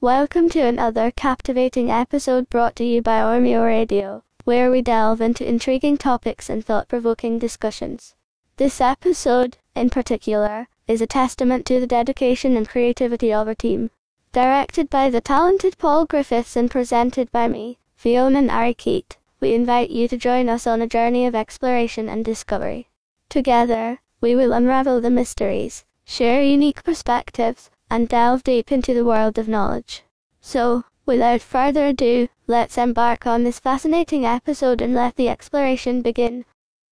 Welcome to another captivating episode brought to you by Ormeo Radio, where we delve into intriguing topics and thought provoking discussions. This episode, in particular, is a testament to the dedication and creativity of our team. Directed by the talented Paul Griffiths and presented by me, Fiona Nari we invite you to join us on a journey of exploration and discovery. Together, we will unravel the mysteries, share unique perspectives, and delve deep into the world of knowledge. So, without further ado, let's embark on this fascinating episode and let the exploration begin.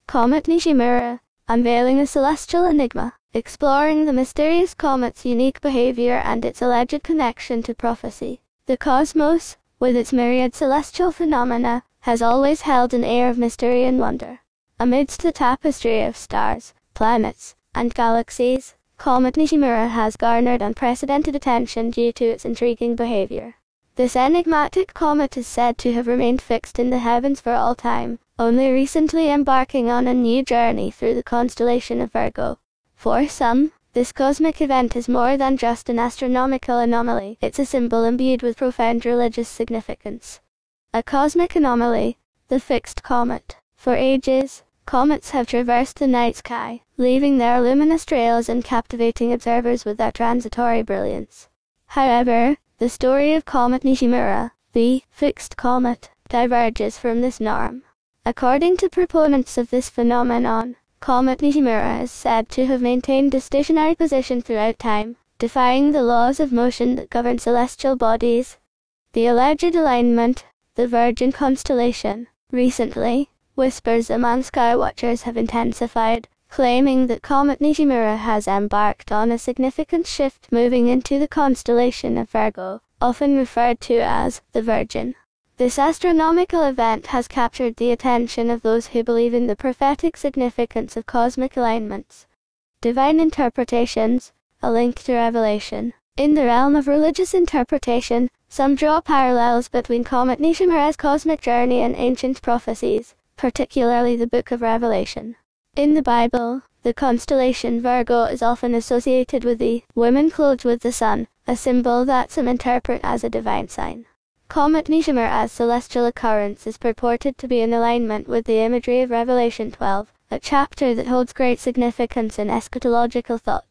Comet Nishimura, unveiling a celestial enigma, exploring the mysterious comet's unique behavior and its alleged connection to prophecy. The cosmos, with its myriad celestial phenomena, has always held an air of mystery and wonder. Amidst the tapestry of stars, planets, and galaxies, Comet Nishimura has garnered unprecedented attention due to its intriguing behavior. This enigmatic comet is said to have remained fixed in the heavens for all time, only recently embarking on a new journey through the constellation of Virgo. For some, this cosmic event is more than just an astronomical anomaly, it's a symbol imbued with profound religious significance. A cosmic anomaly, the fixed comet. For ages, Comets have traversed the night sky, leaving their luminous trails and captivating observers with their transitory brilliance. However, the story of Comet Nishimura, the fixed comet, diverges from this norm. According to proponents of this phenomenon, Comet Nishimura is said to have maintained a stationary position throughout time, defying the laws of motion that govern celestial bodies. The alleged alignment, the Virgin constellation, recently, Whispers among skywatchers have intensified, claiming that Comet Nishimura has embarked on a significant shift moving into the constellation of Virgo, often referred to as the Virgin. This astronomical event has captured the attention of those who believe in the prophetic significance of cosmic alignments. Divine interpretations, a link to Revelation. In the realm of religious interpretation, some draw parallels between Comet Nishimura's cosmic journey and ancient prophecies particularly the book of Revelation. In the Bible, the constellation Virgo is often associated with the woman clothed with the sun, a symbol that some interpret as a divine sign. Comet Nishimura's celestial occurrence is purported to be in alignment with the imagery of Revelation 12, a chapter that holds great significance in eschatological thought.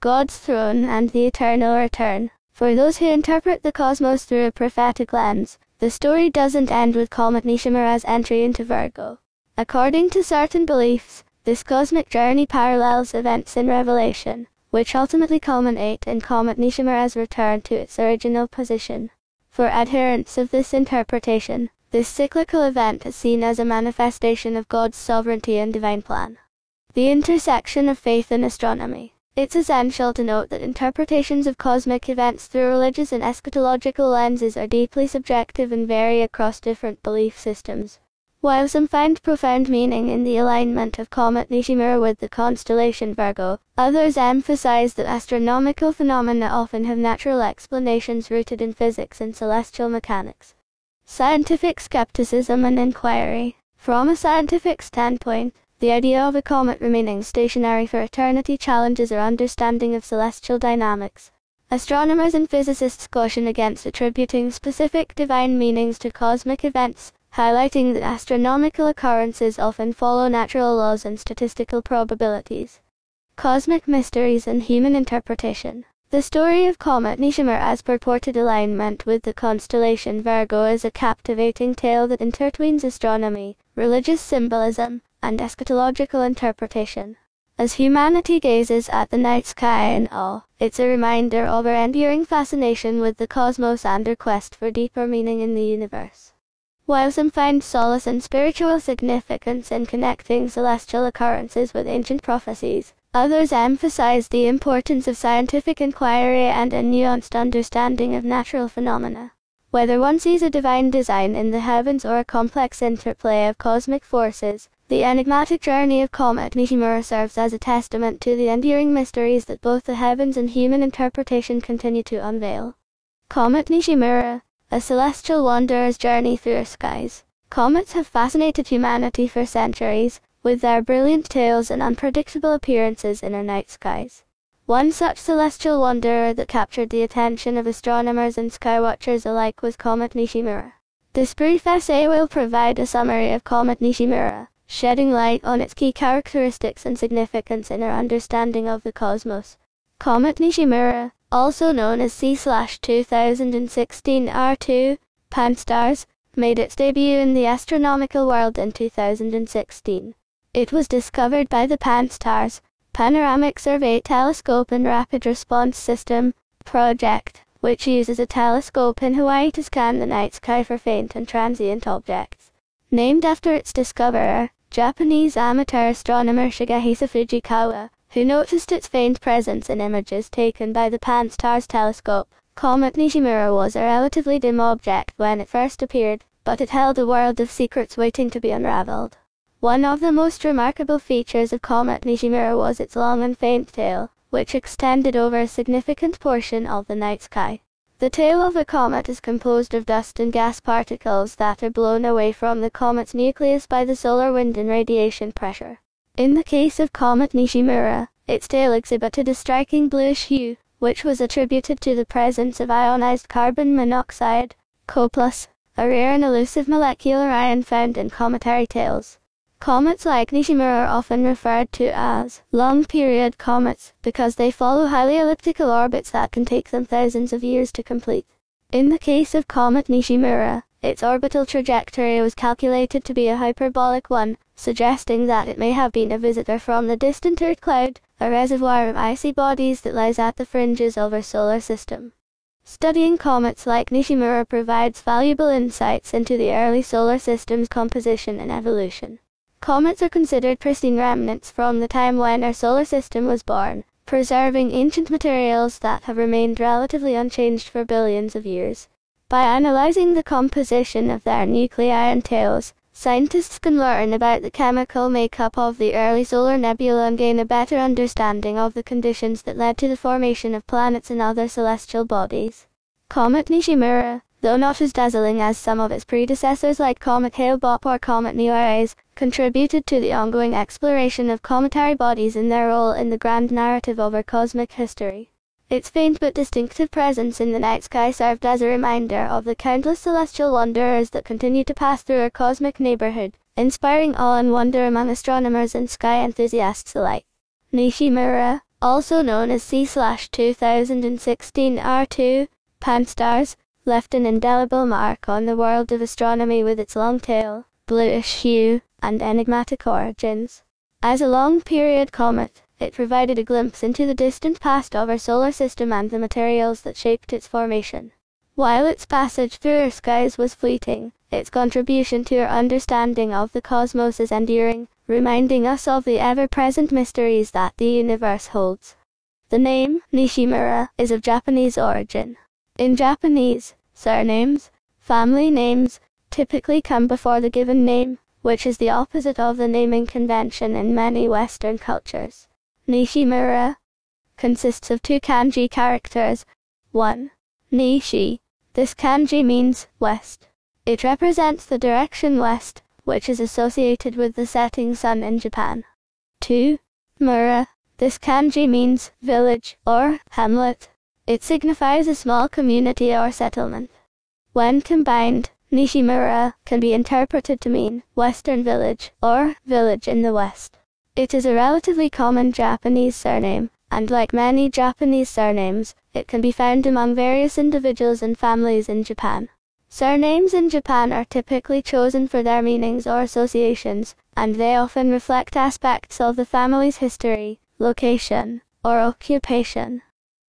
God's throne and the eternal return. For those who interpret the cosmos through a prophetic lens, the story doesn't end with Comet Nishimura's entry into Virgo. According to certain beliefs, this cosmic journey parallels events in Revelation, which ultimately culminate in Comet Nishimura's return to its original position. For adherents of this interpretation, this cyclical event is seen as a manifestation of God's sovereignty and divine plan. The intersection of faith and astronomy. It's essential to note that interpretations of cosmic events through religious and eschatological lenses are deeply subjective and vary across different belief systems. While some find profound meaning in the alignment of Comet Nishimura with the constellation Virgo, others emphasize that astronomical phenomena often have natural explanations rooted in physics and celestial mechanics. Scientific skepticism and inquiry. From a scientific standpoint, the idea of a comet remaining stationary for eternity challenges our understanding of celestial dynamics. Astronomers and physicists caution against attributing specific divine meanings to cosmic events, highlighting that astronomical occurrences often follow natural laws and statistical probabilities. Cosmic mysteries and human interpretation. The story of Comet Nishimura's purported alignment with the constellation Virgo is a captivating tale that intertwines astronomy, religious symbolism, and eschatological interpretation. As humanity gazes at the night sky in awe, it's a reminder of our enduring fascination with the cosmos and our quest for deeper meaning in the universe. While some find solace and spiritual significance in connecting celestial occurrences with ancient prophecies, others emphasize the importance of scientific inquiry and a nuanced understanding of natural phenomena. Whether one sees a divine design in the heavens or a complex interplay of cosmic forces, the enigmatic journey of Comet Nishimura serves as a testament to the enduring mysteries that both the heavens and human interpretation continue to unveil. Comet Nishimura, a celestial wanderer's journey through our skies. Comets have fascinated humanity for centuries, with their brilliant tails and unpredictable appearances in our night skies. One such celestial wanderer that captured the attention of astronomers and skywatchers alike was Comet Nishimura. This brief essay will provide a summary of Comet Nishimura, shedding light on its key characteristics and significance in our understanding of the cosmos. Comet Nishimura, also known as C-2016 R2, Pan-STARRS, made its debut in the astronomical world in 2016. It was discovered by the Pan-STARRS, Panoramic Survey Telescope and Rapid Response System project, which uses a telescope in Hawaii to scan the night sky for faint and transient objects. Named after its discoverer, Japanese amateur astronomer Shigehisa Fujikawa, who noticed its faint presence in images taken by the Pan-STARRS telescope. Comet Nishimura was a relatively dim object when it first appeared, but it held a world of secrets waiting to be unraveled. One of the most remarkable features of Comet Nishimura was its long and faint tail, which extended over a significant portion of the night sky. The tail of a comet is composed of dust and gas particles that are blown away from the comet's nucleus by the solar wind and radiation pressure. In the case of Comet Nishimura, its tail exhibited a striking bluish hue, which was attributed to the presence of ionized carbon monoxide, CO+, a rare and elusive molecular ion found in cometary tails. Comets like Nishimura are often referred to as long-period comets because they follow highly elliptical orbits that can take them thousands of years to complete. In the case of Comet Nishimura, its orbital trajectory was calculated to be a hyperbolic one, suggesting that it may have been a visitor from the distant Oort cloud, a reservoir of icy bodies that lies at the fringes of our solar system. Studying comets like Nishimura provides valuable insights into the early solar system's composition and evolution. Comets are considered pristine remnants from the time when our solar system was born, preserving ancient materials that have remained relatively unchanged for billions of years. By analyzing the composition of their nuclei and tails, scientists can learn about the chemical makeup of the early solar nebula and gain a better understanding of the conditions that led to the formation of planets and other celestial bodies. Comet Nishimura, though not as dazzling as some of its predecessors like Comet Hale-Bopp or Comet Neowise, contributed to the ongoing exploration of cometary bodies and their role in the grand narrative of our cosmic history. Its faint but distinctive presence in the night sky served as a reminder of the countless celestial wanderers that continue to pass through our cosmic neighborhood, inspiring awe and wonder among astronomers and sky enthusiasts alike. Nishimura, also known as C-2016 R2, Pan-STARRS, left an indelible mark on the world of astronomy with its long tail, bluish hue, and enigmatic origins. As a long-period comet, it provided a glimpse into the distant past of our solar system and the materials that shaped its formation. While its passage through our skies was fleeting, its contribution to our understanding of the cosmos is enduring, reminding us of the ever-present mysteries that the universe holds. The name, Nishimura, is of Japanese origin. In Japanese, surnames, family names, typically come before the given name, which is the opposite of the naming convention in many Western cultures. Nishimura consists of two kanji characters. 1. Nishi. This kanji means west. It represents the direction west, which is associated with the setting sun in Japan. 2. Mura. This kanji means village or hamlet. It signifies a small community or settlement. When combined, Nishimura can be interpreted to mean western village or village in the west. It is a relatively common Japanese surname, and like many Japanese surnames, it can be found among various individuals and families in Japan. Surnames in Japan are typically chosen for their meanings or associations, and they often reflect aspects of the family's history, location, or occupation.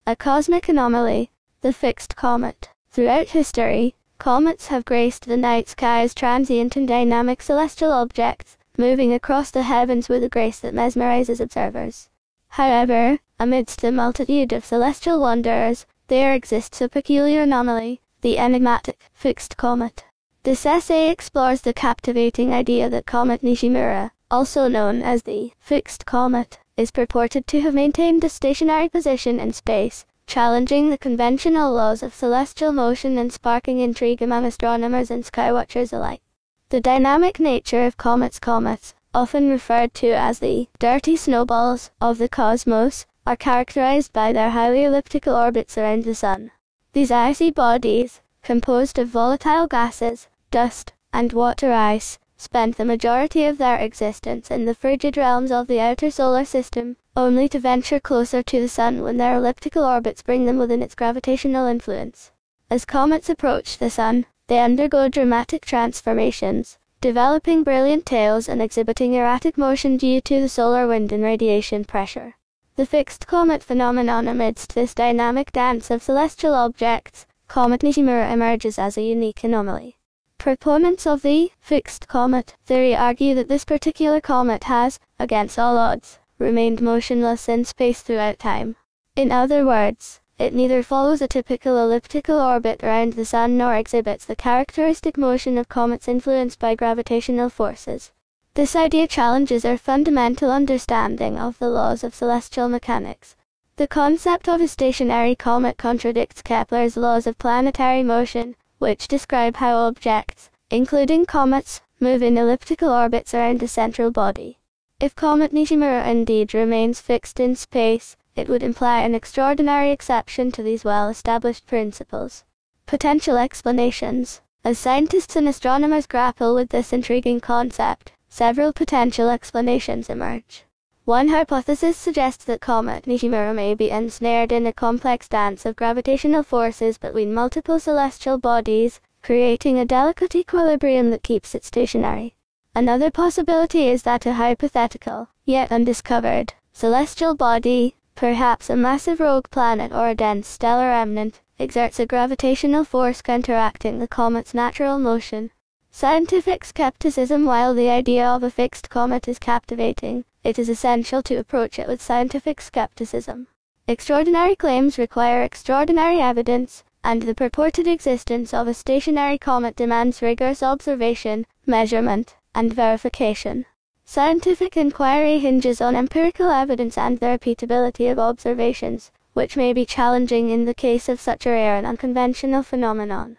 A cosmic anomaly, the fixed comet. Throughout history, comets have graced the night sky as transient and dynamic celestial objects, moving across the heavens with a grace that mesmerizes observers. However, amidst the multitude of celestial wonders, there exists a peculiar anomaly, the enigmatic fixed comet. This essay explores the captivating idea that Comet Nishimura, also known as the fixed comet, is purported to have maintained a stationary position in space, challenging the conventional laws of celestial motion and sparking intrigue among astronomers and skywatchers alike. The dynamic nature of comets comets, often referred to as the dirty snowballs of the cosmos, are characterized by their highly elliptical orbits around the Sun. These icy bodies, composed of volatile gases, dust, and water ice, spend the majority of their existence in the frigid realms of the outer solar system, only to venture closer to the Sun when their elliptical orbits bring them within its gravitational influence. As comets approach the Sun, they undergo dramatic transformations, developing brilliant tails and exhibiting erratic motion due to the solar wind and radiation pressure. The fixed comet phenomenon amidst this dynamic dance of celestial objects, Comet Nishimura emerges as a unique anomaly. Proponents of the fixed comet theory argue that this particular comet has, against all odds, remained motionless in space throughout time. In other words, it neither follows a typical elliptical orbit around the Sun nor exhibits the characteristic motion of comets influenced by gravitational forces. This idea challenges our fundamental understanding of the laws of celestial mechanics. The concept of a stationary comet contradicts Kepler's laws of planetary motion, which describe how objects, including comets, move in elliptical orbits around a central body. If Comet Nishimura indeed remains fixed in space, it would imply an extraordinary exception to these well-established principles. Potential explanations. As scientists and astronomers grapple with this intriguing concept, Several potential explanations emerge. One hypothesis suggests that Comet Nishimura may be ensnared in a complex dance of gravitational forces between multiple celestial bodies, creating a delicate equilibrium that keeps it stationary. Another possibility is that a hypothetical, yet undiscovered, celestial body, perhaps a massive rogue planet or a dense stellar remnant, exerts a gravitational force counteracting the comet's natural motion. Scientific skepticism While the idea of a fixed comet is captivating, it is essential to approach it with scientific skepticism. Extraordinary claims require extraordinary evidence, and the purported existence of a stationary comet demands rigorous observation, measurement, and verification. Scientific inquiry hinges on empirical evidence and the repeatability of observations, which may be challenging in the case of such a rare and unconventional phenomenon.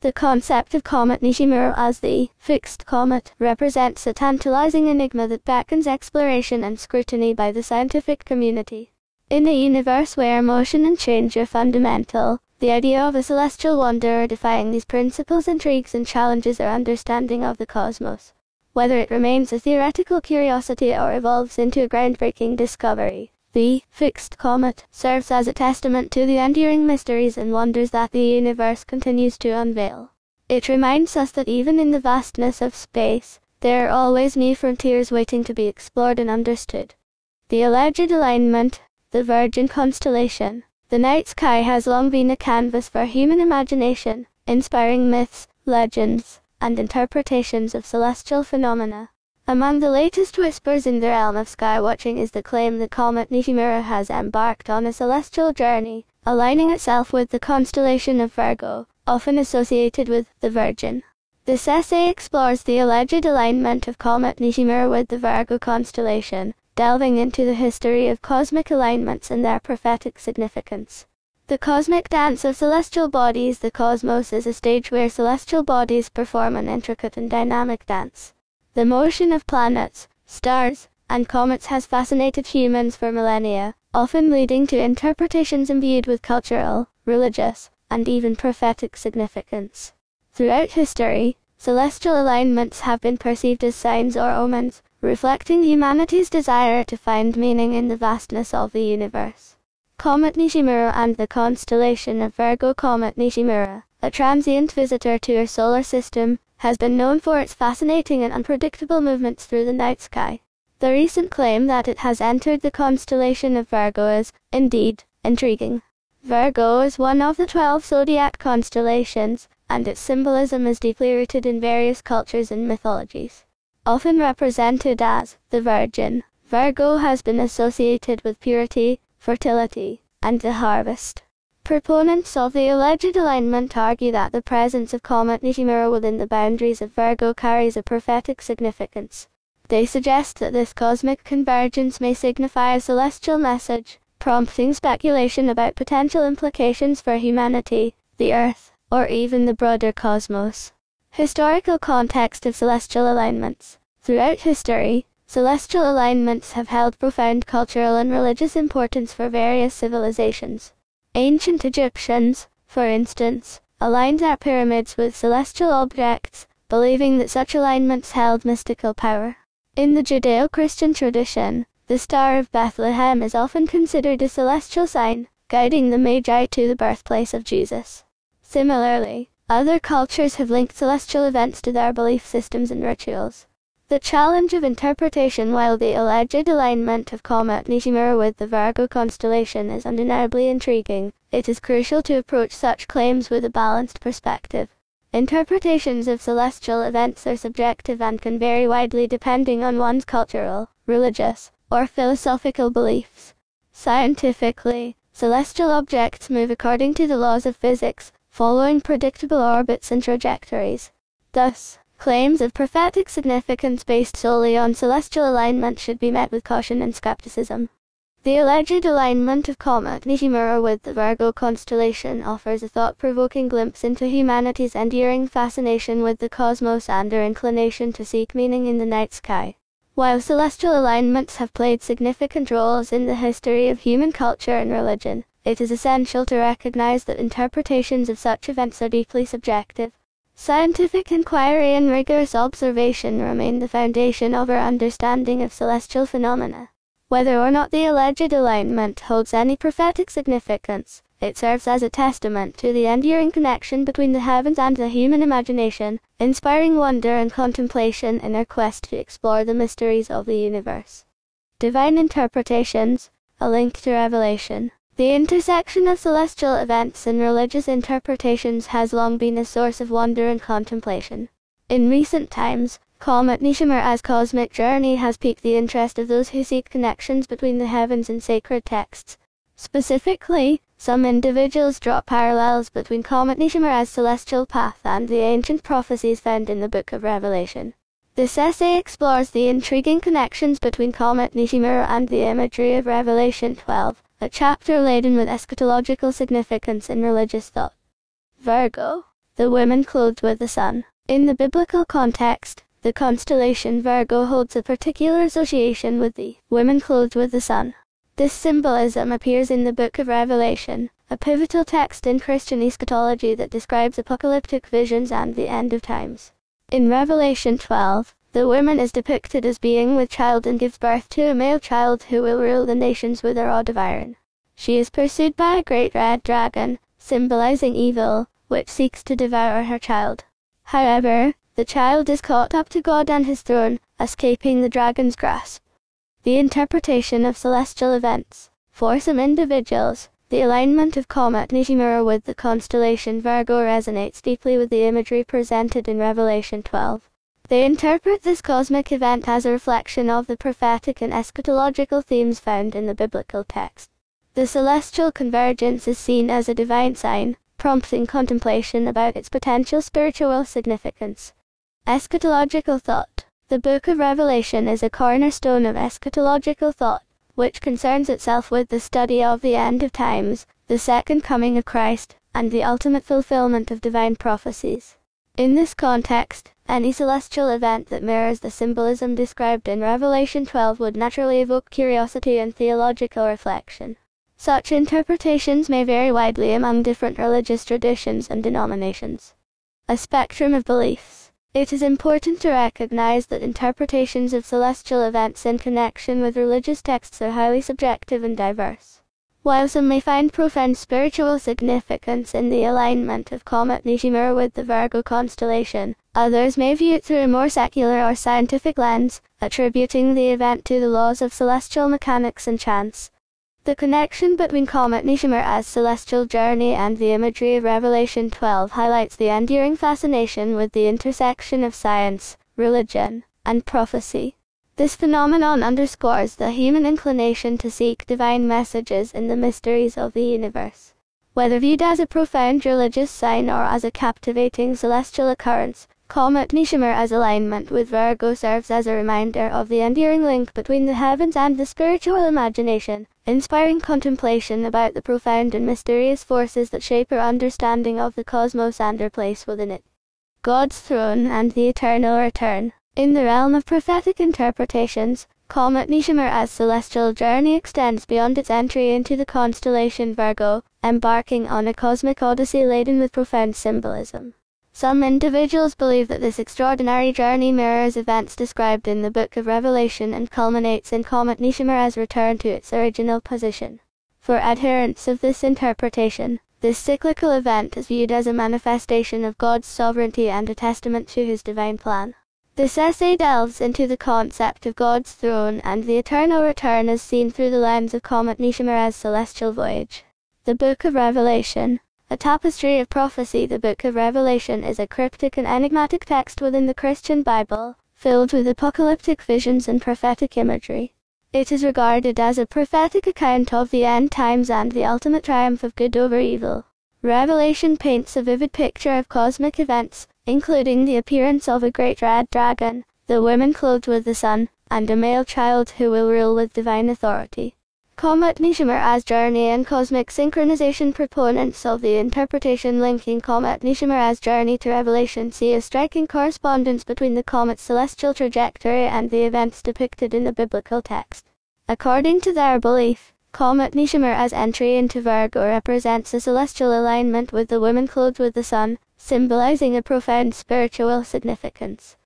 The concept of Comet Nishimura as the fixed comet represents a tantalizing enigma that beckons exploration and scrutiny by the scientific community. In a universe where motion and change are fundamental, the idea of a celestial wanderer defying these principles intrigues and challenges our understanding of the cosmos. Whether it remains a theoretical curiosity or evolves into a groundbreaking discovery, the fixed comet serves as a testament to the enduring mysteries and wonders that the universe continues to unveil. It reminds us that even in the vastness of space, there are always new frontiers waiting to be explored and understood. The alleged alignment, the Virgin constellation, the night sky has long been a canvas for human imagination, inspiring myths, legends, and interpretations of celestial phenomena. Among the latest whispers in the realm of sky watching is the claim that Comet Nishimura has embarked on a celestial journey, aligning itself with the constellation of Virgo, often associated with the Virgin. This essay explores the alleged alignment of Comet Nishimura with the Virgo constellation, delving into the history of cosmic alignments and their prophetic significance. The cosmic dance of celestial bodies, the cosmos, is a stage where celestial bodies perform an intricate and dynamic dance. The motion of planets, stars, and comets has fascinated humans for millennia, often leading to interpretations imbued with cultural, religious, and even prophetic significance. Throughout history, celestial alignments have been perceived as signs or omens, reflecting humanity's desire to find meaning in the vastness of the universe. Comet Nishimura and the constellation of Virgo Comet Nishimura, a transient visitor to our solar system, has been known for its fascinating and unpredictable movements through the night sky. The recent claim that it has entered the constellation of Virgo is, indeed, intriguing. Virgo is one of the 12 zodiac constellations, and its symbolism is deeply rooted in various cultures and mythologies. Often represented as the Virgin, Virgo has been associated with purity, fertility, and the harvest. Proponents of the alleged alignment argue that the presence of Comet Nishimura within the boundaries of Virgo carries a prophetic significance. They suggest that this cosmic convergence may signify a celestial message, prompting speculation about potential implications for humanity, the Earth, or even the broader cosmos. Historical context of celestial alignments. Throughout history, celestial alignments have held profound cultural and religious importance for various civilizations. Ancient Egyptians, for instance, aligned their pyramids with celestial objects, believing that such alignments held mystical power. In the Judeo Christian tradition, the Star of Bethlehem is often considered a celestial sign, guiding the Magi to the birthplace of Jesus. Similarly, other cultures have linked celestial events to their belief systems and rituals. The challenge of interpretation while the alleged alignment of comet Nishimura with the Virgo constellation is undeniably intriguing, it is crucial to approach such claims with a balanced perspective. Interpretations of celestial events are subjective and can vary widely depending on one's cultural, religious, or philosophical beliefs. Scientifically, celestial objects move according to the laws of physics, following predictable orbits and trajectories. Thus, Claims of prophetic significance based solely on celestial alignment should be met with caution and skepticism. The alleged alignment of comet Nishimura with the Virgo constellation offers a thought-provoking glimpse into humanity's enduring fascination with the cosmos and their inclination to seek meaning in the night sky. While celestial alignments have played significant roles in the history of human culture and religion, it is essential to recognize that interpretations of such events are deeply subjective. Scientific inquiry and rigorous observation remain the foundation of our understanding of celestial phenomena. Whether or not the alleged alignment holds any prophetic significance, it serves as a testament to the enduring connection between the heavens and the human imagination, inspiring wonder and contemplation in our quest to explore the mysteries of the universe. Divine Interpretations, a link to Revelation. The intersection of celestial events and religious interpretations has long been a source of wonder and contemplation. In recent times, Comet Nishimura's cosmic journey has piqued the interest of those who seek connections between the heavens and sacred texts. Specifically, some individuals draw parallels between Comet Nishimura's celestial path and the ancient prophecies found in the Book of Revelation. This essay explores the intriguing connections between Comet Nishimura and the imagery of Revelation 12 a chapter laden with eschatological significance in religious thought. Virgo, the women clothed with the sun. In the biblical context, the constellation Virgo holds a particular association with the women clothed with the sun. This symbolism appears in the book of Revelation, a pivotal text in Christian eschatology that describes apocalyptic visions and the end of times. In Revelation 12, the woman is depicted as being with child and gives birth to a male child who will rule the nations with a rod of iron. She is pursued by a great red dragon, symbolizing evil, which seeks to devour her child. However, the child is caught up to God and his throne, escaping the dragon's grasp. The interpretation of celestial events. For some individuals, the alignment of comet Nishimura with the constellation Virgo resonates deeply with the imagery presented in Revelation 12. They interpret this cosmic event as a reflection of the prophetic and eschatological themes found in the biblical text. The celestial convergence is seen as a divine sign, prompting contemplation about its potential spiritual significance. Eschatological thought. The book of Revelation is a cornerstone of eschatological thought, which concerns itself with the study of the end of times, the second coming of Christ, and the ultimate fulfillment of divine prophecies. In this context, any celestial event that mirrors the symbolism described in Revelation 12 would naturally evoke curiosity and theological reflection. Such interpretations may vary widely among different religious traditions and denominations. A spectrum of beliefs. It is important to recognize that interpretations of celestial events in connection with religious texts are highly subjective and diverse. While some may find profound spiritual significance in the alignment of Comet Nishimura with the Virgo constellation, others may view it through a more secular or scientific lens, attributing the event to the laws of celestial mechanics and chance. The connection between Comet Nishimura's celestial journey and the imagery of Revelation 12 highlights the enduring fascination with the intersection of science, religion, and prophecy. This phenomenon underscores the human inclination to seek divine messages in the mysteries of the universe. Whether viewed as a profound religious sign or as a captivating celestial occurrence, Comet Nishimura's alignment with Virgo serves as a reminder of the enduring link between the heavens and the spiritual imagination, inspiring contemplation about the profound and mysterious forces that shape our understanding of the cosmos and our place within it. God's throne and the eternal return. In the realm of prophetic interpretations, Comet Nishimura's celestial journey extends beyond its entry into the constellation Virgo, embarking on a cosmic odyssey laden with profound symbolism. Some individuals believe that this extraordinary journey mirrors events described in the Book of Revelation and culminates in Comet Nishimura's return to its original position. For adherents of this interpretation, this cyclical event is viewed as a manifestation of God's sovereignty and a testament to his divine plan. This essay delves into the concept of God's throne and the eternal return as seen through the lens of Comet Nishimura's celestial voyage. The Book of Revelation. A tapestry of prophecy, the Book of Revelation is a cryptic and enigmatic text within the Christian Bible, filled with apocalyptic visions and prophetic imagery. It is regarded as a prophetic account of the end times and the ultimate triumph of good over evil. Revelation paints a vivid picture of cosmic events, including the appearance of a great red dragon, the women clothed with the sun, and a male child who will rule with divine authority. Comet Nishimura's journey and cosmic synchronization proponents of the interpretation linking Comet Nishimura's journey to Revelation see a striking correspondence between the comet's celestial trajectory and the events depicted in the biblical text. According to their belief, Comet Nishimura's entry into Virgo represents a celestial alignment with the woman clothed with the sun, symbolizing a profound spiritual significance.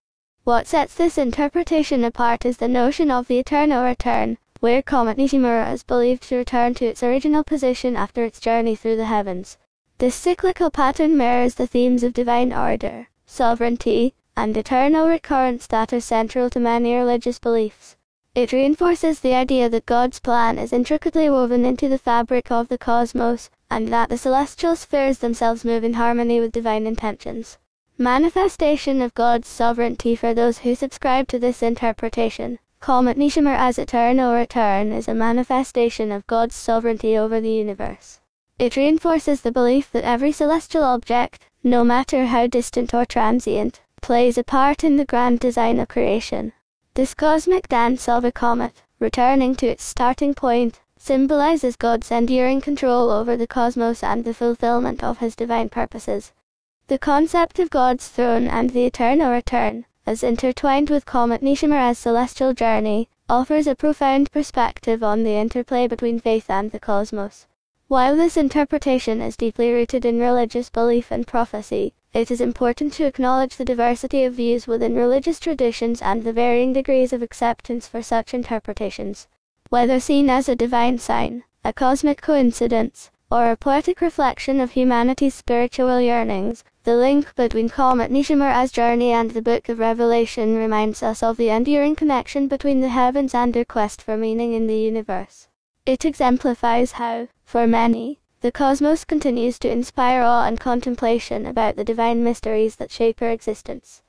What sets this interpretation apart is the notion of the eternal return, where Comet Nishimura is believed to return to its original position after its journey through the heavens. This cyclical pattern mirrors the themes of divine order, sovereignty, and eternal recurrence that are central to many religious beliefs. It reinforces the idea that God's plan is intricately woven into the fabric of the cosmos, and that the celestial spheres themselves move in harmony with divine intentions. Manifestation of God's sovereignty for those who subscribe to this interpretation. Comet Nishimura's eternal return is a manifestation of God's sovereignty over the universe. It reinforces the belief that every celestial object, no matter how distant or transient, plays a part in the grand design of creation. This cosmic dance of a comet, returning to its starting point, symbolizes God's enduring control over the cosmos and the fulfillment of his divine purposes. The concept of God's throne and the eternal return, as intertwined with Comet Nishimura's celestial journey, offers a profound perspective on the interplay between faith and the cosmos. While this interpretation is deeply rooted in religious belief and prophecy, it is important to acknowledge the diversity of views within religious traditions and the varying degrees of acceptance for such interpretations. Whether seen as a divine sign, a cosmic coincidence, or a poetic reflection of humanity's spiritual yearnings, the link between Comet Nishimura's journey and the Book of Revelation reminds us of the enduring connection between the heavens and their quest for meaning in the universe. It exemplifies how, for many, the cosmos continues to inspire awe and contemplation about the divine mysteries that shape our existence.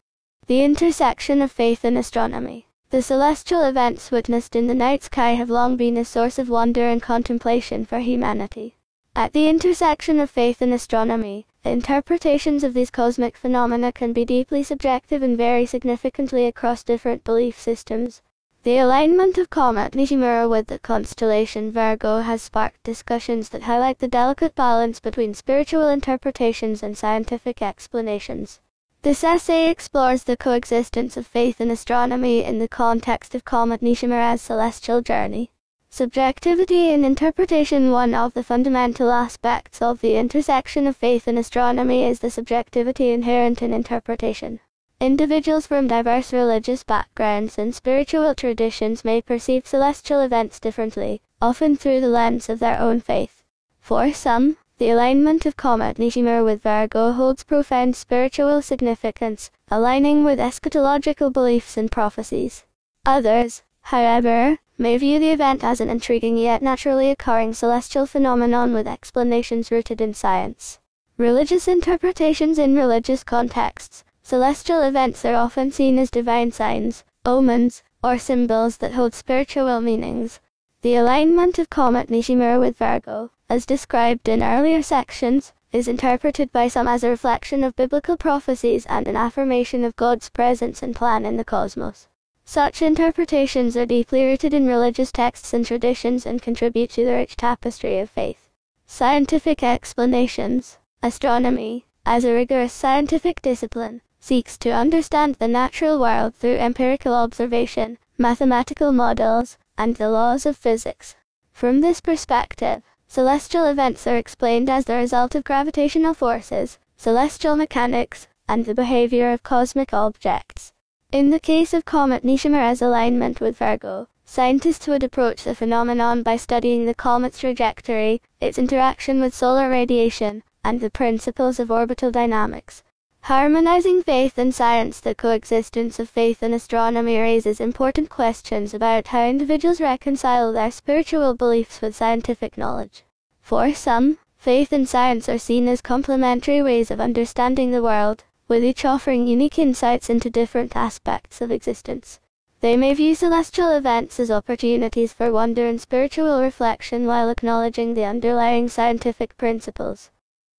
The intersection of faith and astronomy. The celestial events witnessed in the night sky have long been a source of wonder and contemplation for humanity. At the intersection of faith and astronomy, the interpretations of these cosmic phenomena can be deeply subjective and vary significantly across different belief systems. The alignment of Comet Nishimura with the constellation Virgo has sparked discussions that highlight the delicate balance between spiritual interpretations and scientific explanations. This essay explores the coexistence of faith and astronomy in the context of Comet Nishimura's celestial journey. Subjectivity in interpretation One of the fundamental aspects of the intersection of faith and astronomy is the subjectivity inherent in interpretation. Individuals from diverse religious backgrounds and spiritual traditions may perceive celestial events differently, often through the lens of their own faith. For some, the alignment of Comet Nishimura with Virgo holds profound spiritual significance, aligning with eschatological beliefs and prophecies. Others, however, may view the event as an intriguing yet naturally occurring celestial phenomenon with explanations rooted in science. Religious interpretations in religious contexts Celestial events are often seen as divine signs, omens, or symbols that hold spiritual meanings. The alignment of Comet Nishimura with Virgo, as described in earlier sections, is interpreted by some as a reflection of biblical prophecies and an affirmation of God's presence and plan in the cosmos. Such interpretations are deeply rooted in religious texts and traditions and contribute to the rich tapestry of faith. Scientific explanations. Astronomy, as a rigorous scientific discipline, seeks to understand the natural world through empirical observation, mathematical models, and the laws of physics. From this perspective, celestial events are explained as the result of gravitational forces, celestial mechanics, and the behavior of cosmic objects. In the case of comet Nishimura's alignment with Virgo, scientists would approach the phenomenon by studying the comet's trajectory, its interaction with solar radiation, and the principles of orbital dynamics. Harmonizing faith and science, the coexistence of faith and astronomy raises important questions about how individuals reconcile their spiritual beliefs with scientific knowledge. For some, faith and science are seen as complementary ways of understanding the world, with each offering unique insights into different aspects of existence. They may view celestial events as opportunities for wonder and spiritual reflection while acknowledging the underlying scientific principles.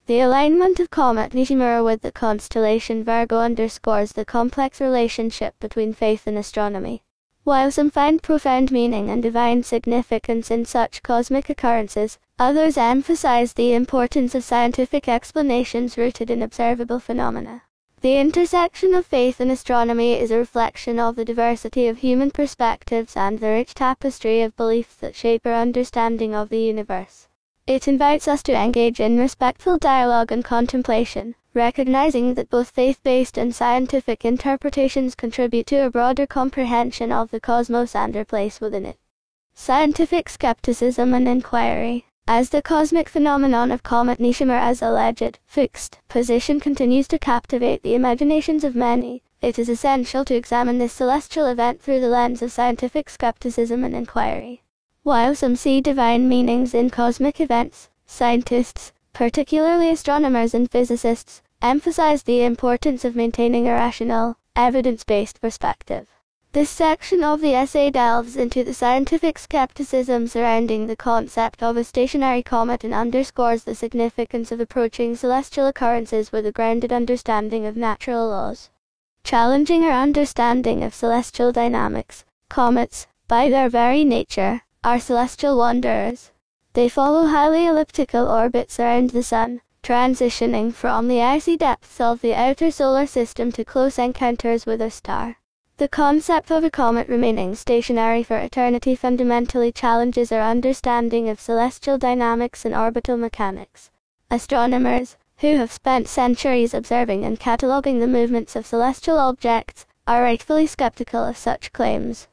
The alignment of Comet Nishimura with the constellation Virgo underscores the complex relationship between faith and astronomy. While some find profound meaning and divine significance in such cosmic occurrences, others emphasize the importance of scientific explanations rooted in observable phenomena. The intersection of faith and astronomy is a reflection of the diversity of human perspectives and the rich tapestry of beliefs that shape our understanding of the universe. It invites us to engage in respectful dialogue and contemplation, recognizing that both faith-based and scientific interpretations contribute to a broader comprehension of the cosmos and our place within it. Scientific skepticism and inquiry. As the cosmic phenomenon of Comet Nishimura's alleged fixed position continues to captivate the imaginations of many, it is essential to examine this celestial event through the lens of scientific skepticism and inquiry. While some see divine meanings in cosmic events, scientists, particularly astronomers and physicists, emphasize the importance of maintaining a rational, evidence-based perspective. This section of the essay delves into the scientific skepticism surrounding the concept of a stationary comet and underscores the significance of approaching celestial occurrences with a grounded understanding of natural laws. Challenging our understanding of celestial dynamics, comets, by their very nature, are celestial wanderers. They follow highly elliptical orbits around the Sun, transitioning from the icy depths of the outer solar system to close encounters with a star. The concept of a comet remaining stationary for eternity fundamentally challenges our understanding of celestial dynamics and orbital mechanics. Astronomers, who have spent centuries observing and cataloguing the movements of celestial objects, are rightfully skeptical of such claims.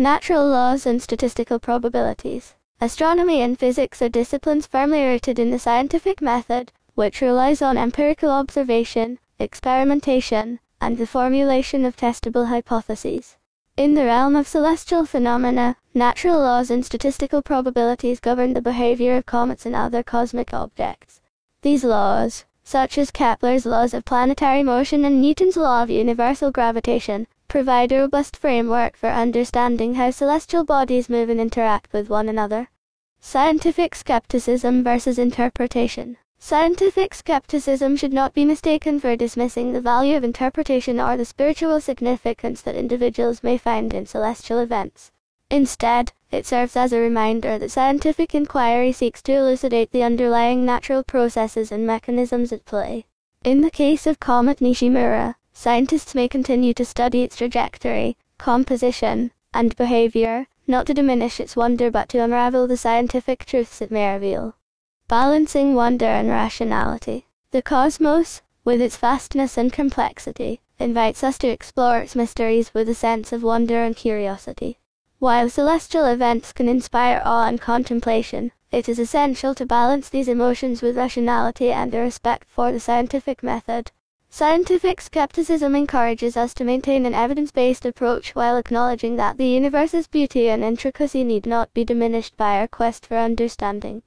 Natural laws and statistical probabilities. Astronomy and physics are disciplines firmly rooted in the scientific method, which relies on empirical observation, experimentation, and the formulation of testable hypotheses. In the realm of celestial phenomena, natural laws and statistical probabilities govern the behavior of comets and other cosmic objects. These laws, such as Kepler's laws of planetary motion and Newton's law of universal gravitation, provide a robust framework for understanding how celestial bodies move and interact with one another. Scientific skepticism versus interpretation. Scientific skepticism should not be mistaken for dismissing the value of interpretation or the spiritual significance that individuals may find in celestial events. Instead, it serves as a reminder that scientific inquiry seeks to elucidate the underlying natural processes and mechanisms at play. In the case of Comet Nishimura, Scientists may continue to study its trajectory, composition, and behavior, not to diminish its wonder but to unravel the scientific truths it may reveal. Balancing wonder and rationality. The cosmos, with its vastness and complexity, invites us to explore its mysteries with a sense of wonder and curiosity. While celestial events can inspire awe and contemplation, it is essential to balance these emotions with rationality and a respect for the scientific method. Scientific skepticism encourages us to maintain an evidence-based approach while acknowledging that the universe's beauty and intricacy need not be diminished by our quest for understanding.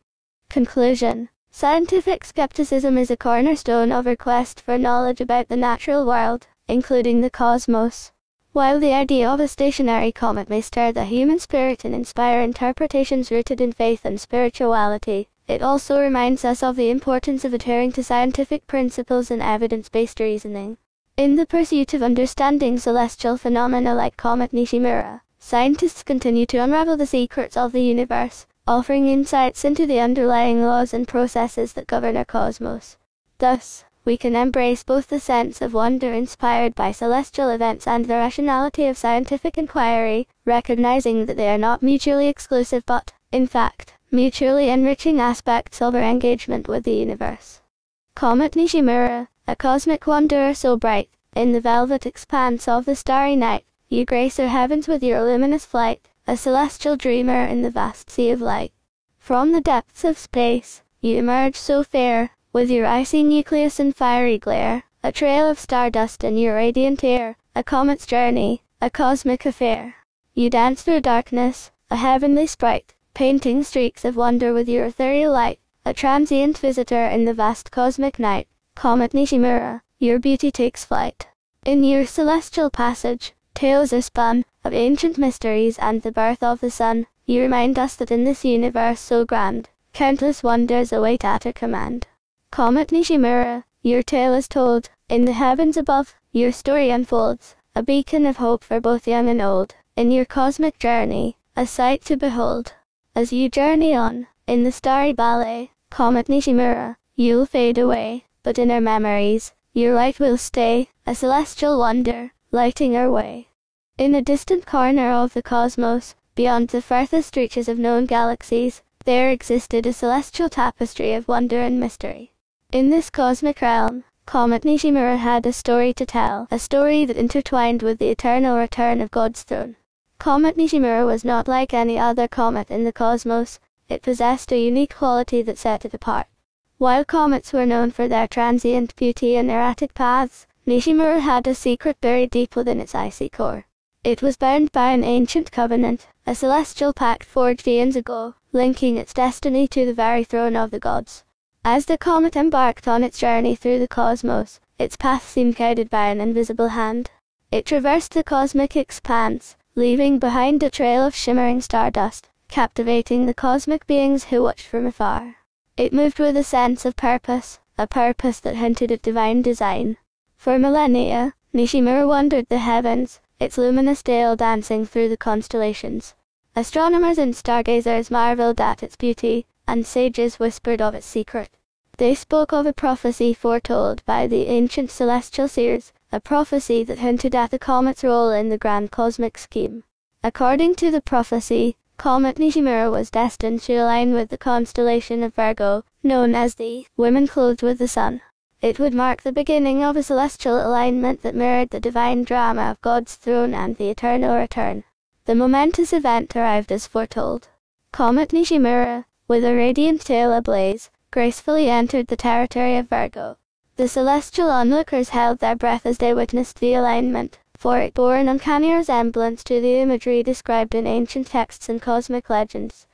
Conclusion Scientific skepticism is a cornerstone of our quest for knowledge about the natural world, including the cosmos. While the idea of a stationary comet may stir the human spirit and inspire interpretations rooted in faith and spirituality, it also reminds us of the importance of adhering to scientific principles and evidence-based reasoning. In the pursuit of understanding celestial phenomena like Comet Nishimura, scientists continue to unravel the secrets of the universe, offering insights into the underlying laws and processes that govern our cosmos. Thus, we can embrace both the sense of wonder inspired by celestial events and the rationality of scientific inquiry, recognizing that they are not mutually exclusive but, in fact, mutually enriching aspects of our engagement with the universe. Comet Nishimura, a cosmic wanderer so bright, in the velvet expanse of the starry night, you grace our heavens with your luminous flight, a celestial dreamer in the vast sea of light. From the depths of space, you emerge so fair, with your icy nucleus and fiery glare, a trail of stardust in your radiant air, a comet's journey, a cosmic affair. You dance through darkness, a heavenly sprite, painting streaks of wonder with your ethereal light, a transient visitor in the vast cosmic night. Comet Nishimura, your beauty takes flight. In your celestial passage, tales are spun of ancient mysteries and the birth of the sun. You remind us that in this universe so grand, countless wonders await at our command. Comet Nishimura, your tale is told. In the heavens above, your story unfolds, a beacon of hope for both young and old. In your cosmic journey, a sight to behold. As you journey on, in the starry ballet, Comet Nishimura, you'll fade away, but in our memories, your light will stay, a celestial wonder, lighting our way. In a distant corner of the cosmos, beyond the furthest reaches of known galaxies, there existed a celestial tapestry of wonder and mystery. In this cosmic realm, Comet Nishimura had a story to tell, a story that intertwined with the eternal return of God's throne. Comet Nishimura was not like any other comet in the cosmos, it possessed a unique quality that set it apart. While comets were known for their transient beauty and erratic paths, Nishimura had a secret buried deep within its icy core. It was bound by an ancient covenant, a celestial pact forged eons ago, linking its destiny to the very throne of the gods. As the comet embarked on its journey through the cosmos, its path seemed guided by an invisible hand. It traversed the cosmic expanse, leaving behind a trail of shimmering stardust, captivating the cosmic beings who watched from afar. It moved with a sense of purpose, a purpose that hinted at divine design. For millennia, Nishimura wandered the heavens, its luminous dial dancing through the constellations. Astronomers and stargazers marveled at its beauty, and sages whispered of its secret. They spoke of a prophecy foretold by the ancient celestial seers, a prophecy that hinted at the comet's role in the grand cosmic scheme. According to the prophecy, Comet Nishimura was destined to align with the constellation of Virgo, known as the Women Clothed with the Sun. It would mark the beginning of a celestial alignment that mirrored the divine drama of God's throne and the eternal return. The momentous event arrived as foretold. Comet Nishimura, with a radiant tail ablaze, gracefully entered the territory of Virgo. The celestial onlookers held their breath as they witnessed the alignment, for it bore an uncanny resemblance to the imagery described in ancient texts and cosmic legends.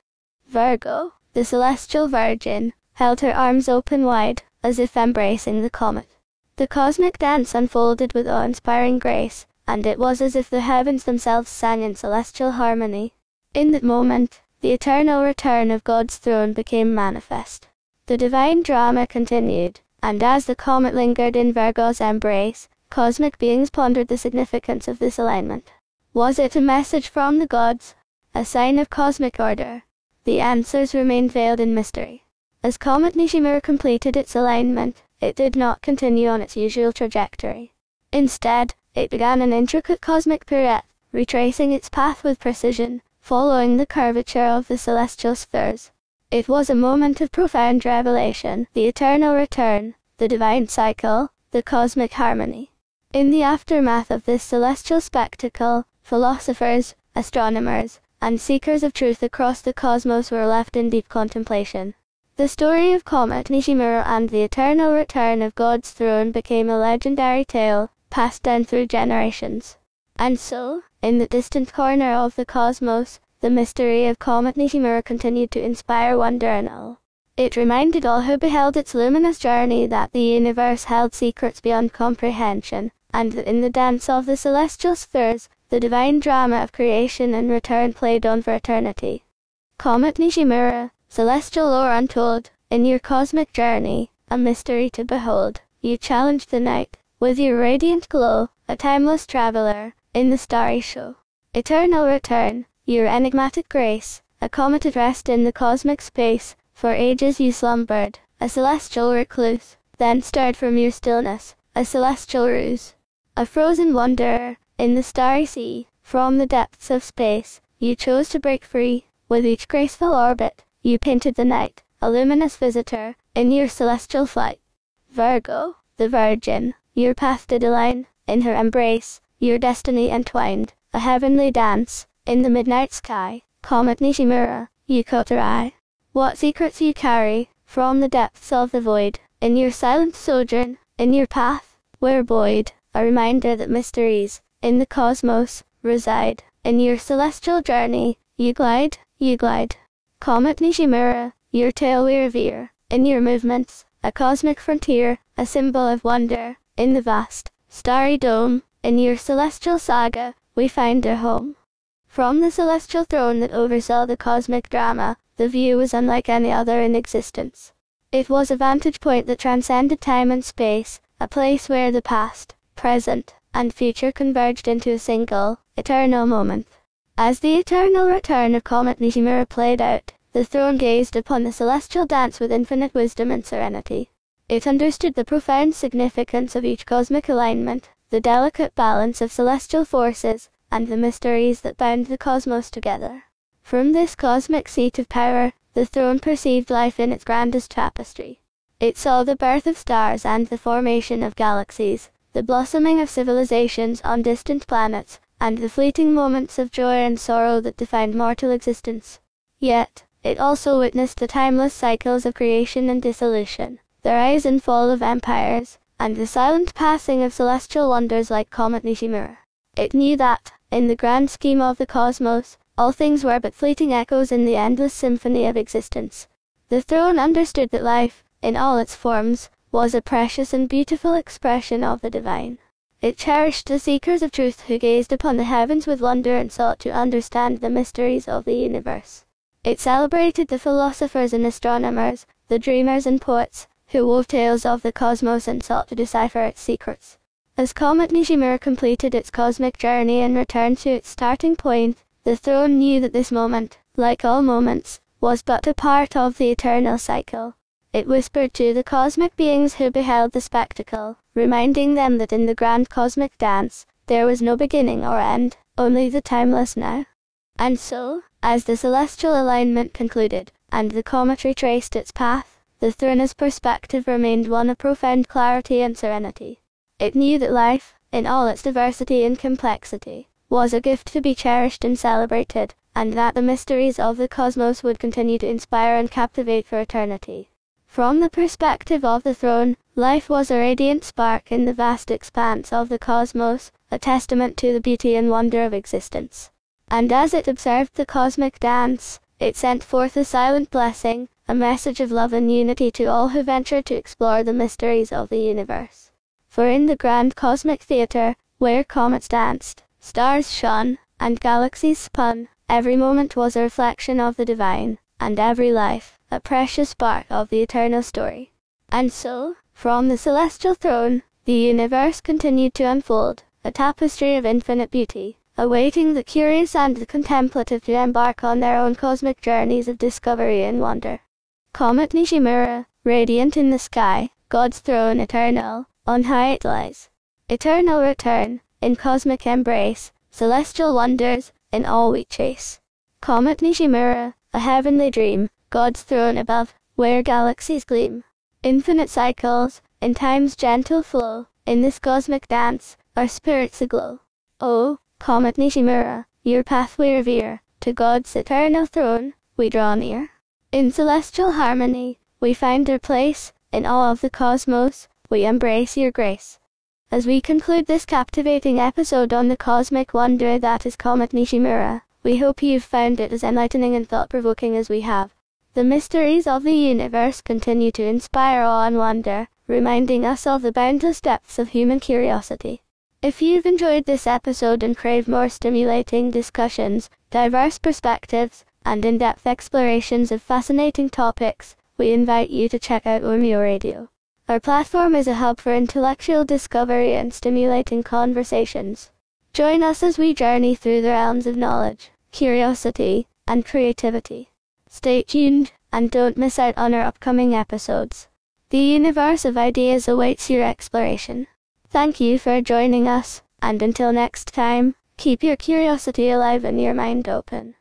Virgo, the celestial virgin, held her arms open wide, as if embracing the comet. The cosmic dance unfolded with awe-inspiring grace, and it was as if the heavens themselves sang in celestial harmony. In that moment, the eternal return of God's throne became manifest. The divine drama continued, and as the comet lingered in Virgo's embrace, cosmic beings pondered the significance of this alignment. Was it a message from the gods? A sign of cosmic order? The answers remained veiled in mystery. As Comet Nishimura completed its alignment, it did not continue on its usual trajectory. Instead, it began an intricate cosmic pirouette, retracing its path with precision, following the curvature of the celestial spheres. It was a moment of profound revelation, the eternal return, the divine cycle, the cosmic harmony. In the aftermath of this celestial spectacle, philosophers, astronomers, and seekers of truth across the cosmos were left in deep contemplation. The story of Comet Nishimura and the eternal return of God's throne became a legendary tale, passed down through generations. And so, in the distant corner of the cosmos, the mystery of Comet Nishimura continued to inspire wonder and awe. It reminded all who beheld its luminous journey that the universe held secrets beyond comprehension, and that in the dance of the celestial spheres, the divine drama of creation and return played on for eternity. Comet Nishimura, celestial lore untold, in your cosmic journey, a mystery to behold, you challenged the night, with your radiant glow, a timeless traveler, in the starry show. Eternal return, your enigmatic grace, a comet at rest in the cosmic space, for ages you slumbered, a celestial recluse, then stirred from your stillness, a celestial ruse. A frozen wanderer, in the starry sea, from the depths of space, you chose to break free, with each graceful orbit, you painted the night, a luminous visitor, in your celestial flight. Virgo, the Virgin, your path did align, in her embrace, your destiny entwined, a heavenly dance, in the midnight sky, comet Nishimura, you eye. What secrets you carry, from the depths of the void, in your silent sojourn, in your path, where buoyed, a reminder that mysteries, in the cosmos, reside. In your celestial journey, you glide, you glide. Comet Nishimura, your tail we revere. In your movements, a cosmic frontier, a symbol of wonder. In the vast, starry dome, in your celestial saga, we find our home. From the celestial throne that oversaw the cosmic drama, the view was unlike any other in existence. It was a vantage point that transcended time and space, a place where the past, present, and future converged into a single, eternal moment. As the eternal return of Comet Nishimura played out, the throne gazed upon the celestial dance with infinite wisdom and serenity. It understood the profound significance of each cosmic alignment, the delicate balance of celestial forces, and the mysteries that bound the cosmos together. From this cosmic seat of power, the throne perceived life in its grandest tapestry. It saw the birth of stars and the formation of galaxies, the blossoming of civilizations on distant planets, and the fleeting moments of joy and sorrow that defined mortal existence. Yet, it also witnessed the timeless cycles of creation and dissolution, the rise and fall of empires, and the silent passing of celestial wonders like Comet Nishimura. It knew that, in the grand scheme of the cosmos, all things were but fleeting echoes in the endless symphony of existence. The throne understood that life, in all its forms, was a precious and beautiful expression of the divine. It cherished the seekers of truth who gazed upon the heavens with wonder and sought to understand the mysteries of the universe. It celebrated the philosophers and astronomers, the dreamers and poets, who wove tales of the cosmos and sought to decipher its secrets. As Comet Nishimura completed its cosmic journey and returned to its starting point, the throne knew that this moment, like all moments, was but a part of the eternal cycle. It whispered to the cosmic beings who beheld the spectacle, reminding them that in the grand cosmic dance, there was no beginning or end, only the timeless now. And so, as the celestial alignment concluded, and the comet retraced its path, the throne's perspective remained one of profound clarity and serenity. It knew that life, in all its diversity and complexity, was a gift to be cherished and celebrated, and that the mysteries of the cosmos would continue to inspire and captivate for eternity. From the perspective of the throne, life was a radiant spark in the vast expanse of the cosmos, a testament to the beauty and wonder of existence. And as it observed the cosmic dance, it sent forth a silent blessing, a message of love and unity to all who ventured to explore the mysteries of the universe. For in the grand cosmic theater, where comets danced, stars shone, and galaxies spun, every moment was a reflection of the divine, and every life, a precious part of the eternal story. And so, from the celestial throne, the universe continued to unfold, a tapestry of infinite beauty, awaiting the curious and the contemplative to embark on their own cosmic journeys of discovery and wonder. Comet Nishimura, radiant in the sky, God's throne eternal, on high it lies. Eternal return, in cosmic embrace, celestial wonders, in all we chase. Comet Nishimura, a heavenly dream, God's throne above, where galaxies gleam. Infinite cycles, in time's gentle flow, in this cosmic dance, our spirits aglow. Oh, Comet Nishimura, your path we revere, to God's eternal throne, we draw near. In celestial harmony, we find our place, in awe of the cosmos, we embrace your grace. As we conclude this captivating episode on the cosmic wonder that is Comet Nishimura, we hope you've found it as enlightening and thought-provoking as we have. The mysteries of the universe continue to inspire awe and wonder, reminding us of the boundless depths of human curiosity. If you've enjoyed this episode and crave more stimulating discussions, diverse perspectives, and in-depth explorations of fascinating topics, we invite you to check out OYMYO Radio. Our platform is a hub for intellectual discovery and stimulating conversations. Join us as we journey through the realms of knowledge, curiosity, and creativity. Stay tuned and don't miss out on our upcoming episodes. The universe of ideas awaits your exploration. Thank you for joining us, and until next time, keep your curiosity alive and your mind open.